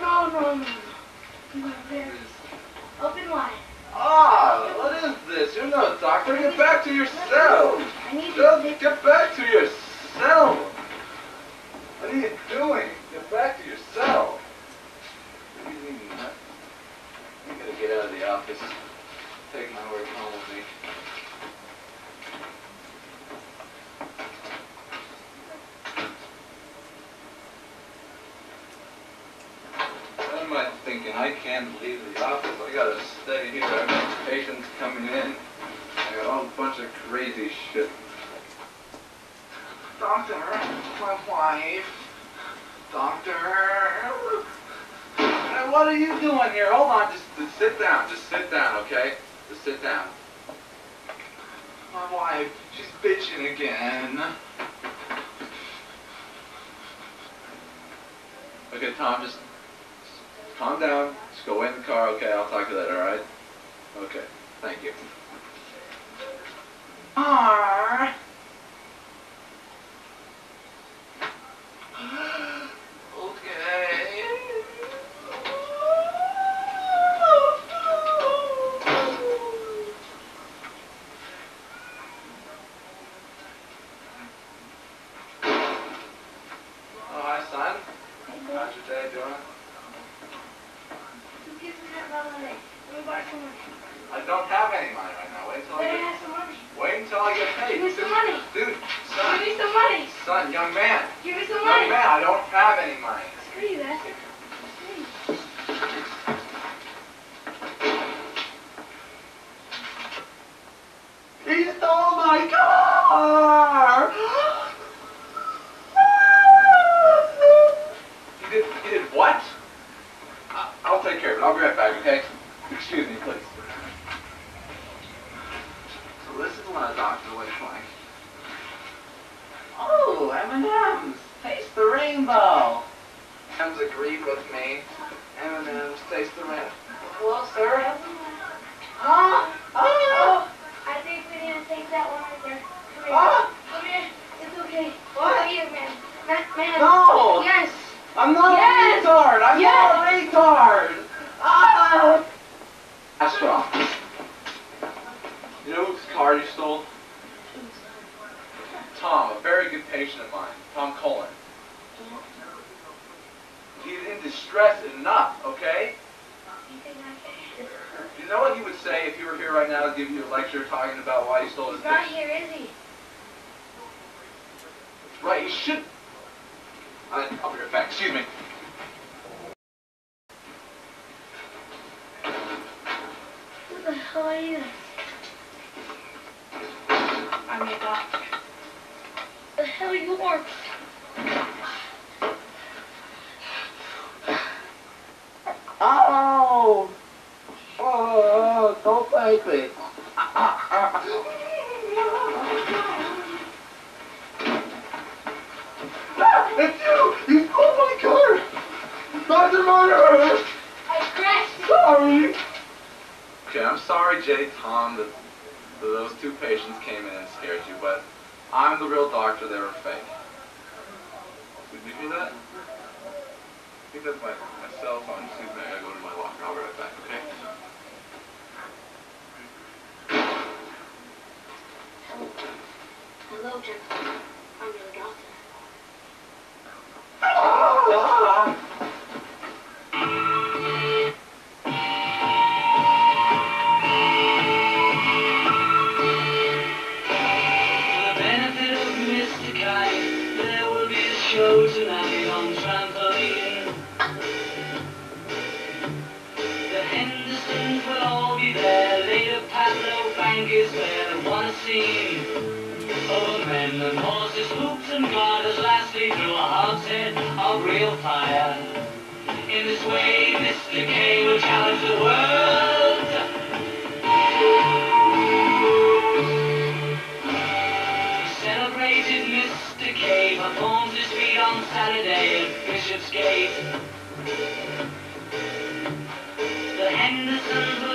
No, no, no. No. Open wide. Ah, what is this? You're no doctor. Get back to your cell. Just get back to your cell. What are you doing? Get back to your cell. What do you mean, I'm gonna get out of the office. Take my work home with me. What am I thinking? I can't leave the office. I gotta stay here. I got patients coming in. I got all a bunch of crazy shit. Doctor, my wife. Doctor. What are you doing here? Hold on, just, just sit down. Just sit down, okay? Just sit down. My wife, she's bitching again. Okay, Tom, just calm down. Just go in the car, okay? I'll talk to you later, alright? Okay, thank you. Ah. Until I get paid. Give me some money. Dude, Give son, me some money. son, young man. Give me some money. Young man, I don't have any money. Screw you. Screw. He stole my car! He did, he did what? I'll take care of it. I'll be right back, okay? Excuse me, please. So what a doctor looks like. Oh, M&M's. Taste the rainbow. M&M's agreed with me. M&M's, taste the rainbow. Well, sir? Huh? Ah! Oh, I think we need to take that one right there. Come here. Ah! Come here. It's okay. What? Come here, man. Man, man. No! Yes. I'm not Yes! a retard! I'm Yes! not a retard! Ah! Astro. You know whose car you stole? Tom, a very good patient of mine. Tom Cullen. He's in distress enough, okay? You think I can? You know what he would say if he were here right now give you a lecture talking about why he stole his He's not here, is he? Right, he should. I, I'll be right back. Excuse me. Who the hell are you? I'm your doctor. The hell you are? Oh! Oh, don't thank me. It's you! You stole my car! Dr. Murder! I crashed. Sorry! Okay, I'm sorry, Jay Tom, that those two patients came in and scared you, but I'm the real doctor, they were fake. Did you hear that? I think that's my, my cell phone. Excuse me, I gotta go to my locker. I'll be right back, okay? Hello. Hello, gentlemen. I'm your doctor. is there one scene of men and horses, hoops and garters, lastly through a hogshead of real fire. In this way, Mr. K will challenge the world. He celebrated Mr. K performs his feat on Saturday at Bishopsgate. The Hendersons